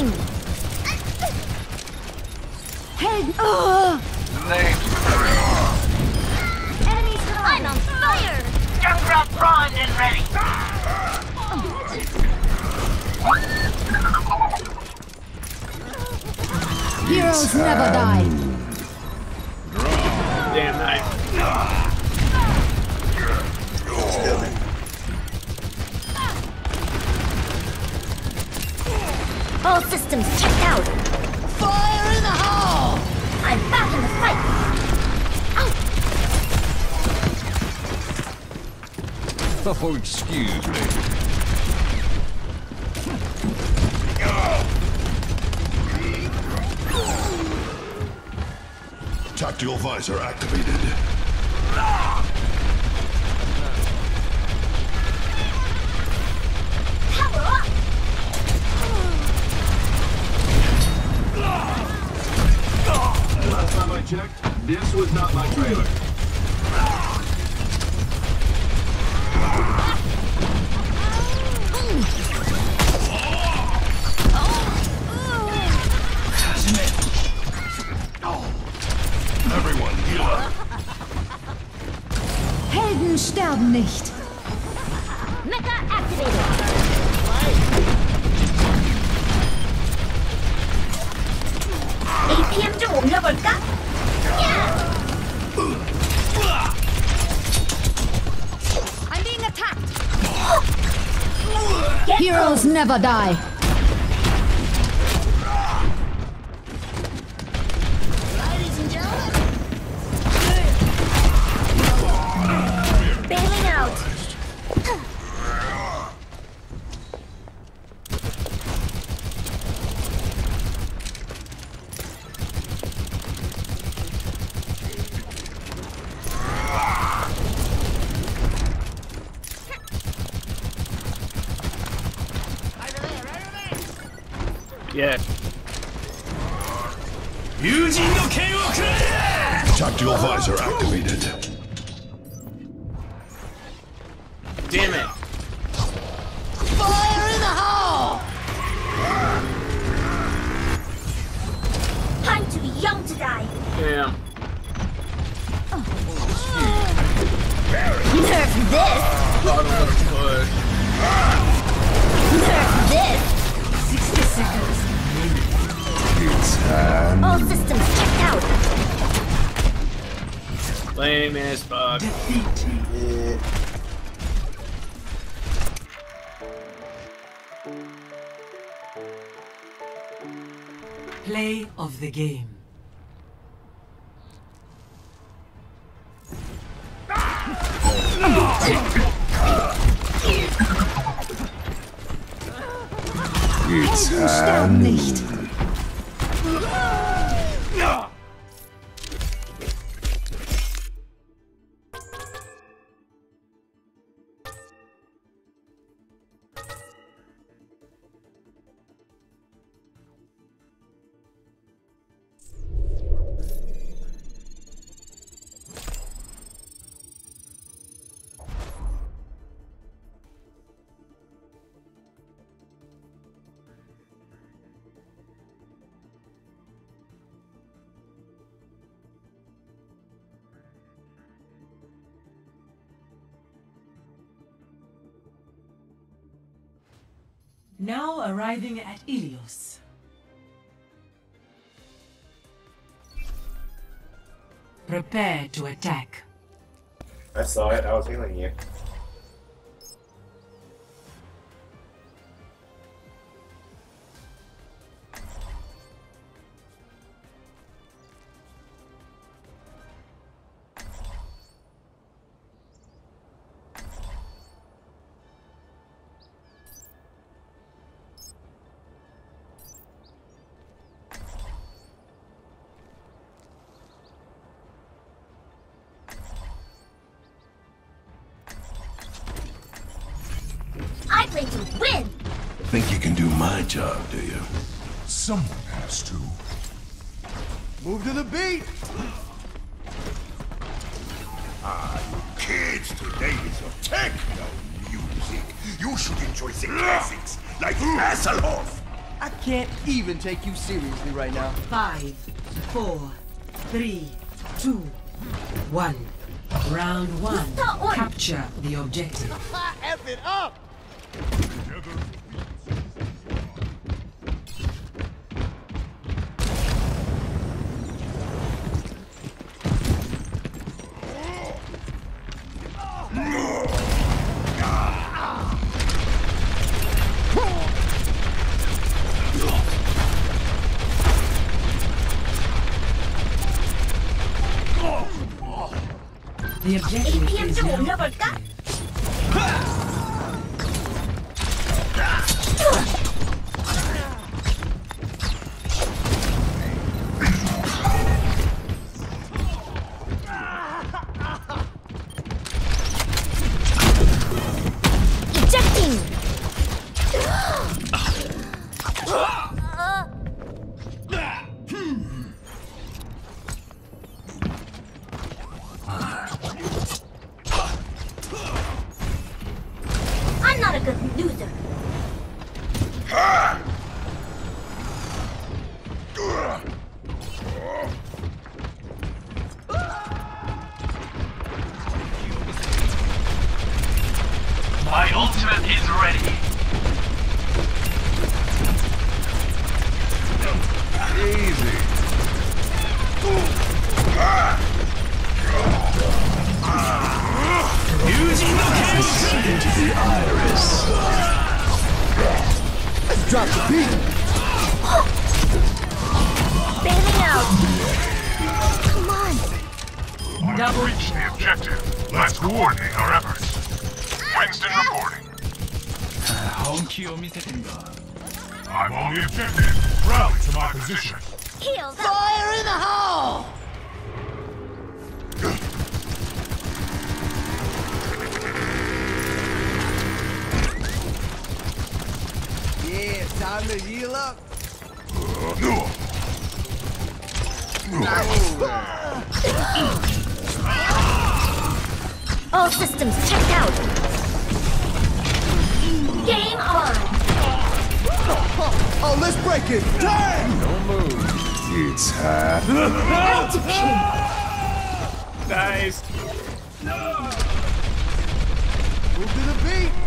Swing! Head! Oh! Enemies gone. I'm on fire! Junkrat primed and ready! Heroes never die! Damn nice. All systems checked out. Fire in the hole! I'm back in the fight. Oh, excuse me. Tactical visor activated. this was not my trailer. Helden sterben nicht. MEKA activated. APM Dome leveled up. 볼까? I'm being attacked. Heroes never die. Yeah. Tactical visor activated. Damn it. Fire in the hole! Time to be young to die. Damn. Nerf this. Bottom of the foot. Nerf this. 60 seconds. All systems checked out. Lame as fuck. Play of the game. Helden sterben Now arriving at Ilios. Prepare to attack. I saw it. I was healing you. I to win. Think you can do my job, do you? Someone has to. Move to the beat! Ah, you kids, today is a techno music. You should enjoy the classics like Hasselhoff. I can't even take you seriously right now. Five, four, three, two, one. Round one. One. Capture the objective. F it up! APM 좀 올려볼까? I'm not a good loser. My ultimate is ready. Easy. Drop the beat! Bailing out. Come on. double Reach the objective. Let's coordinate our efforts. Winston reporting. I'm on the objective. Rally to my position. Heels up. Fire in the hole! Time to heal up. No. All systems checked out. Game on. Oh, let's break it! Turn! It's hot. Nice. Move to the beat!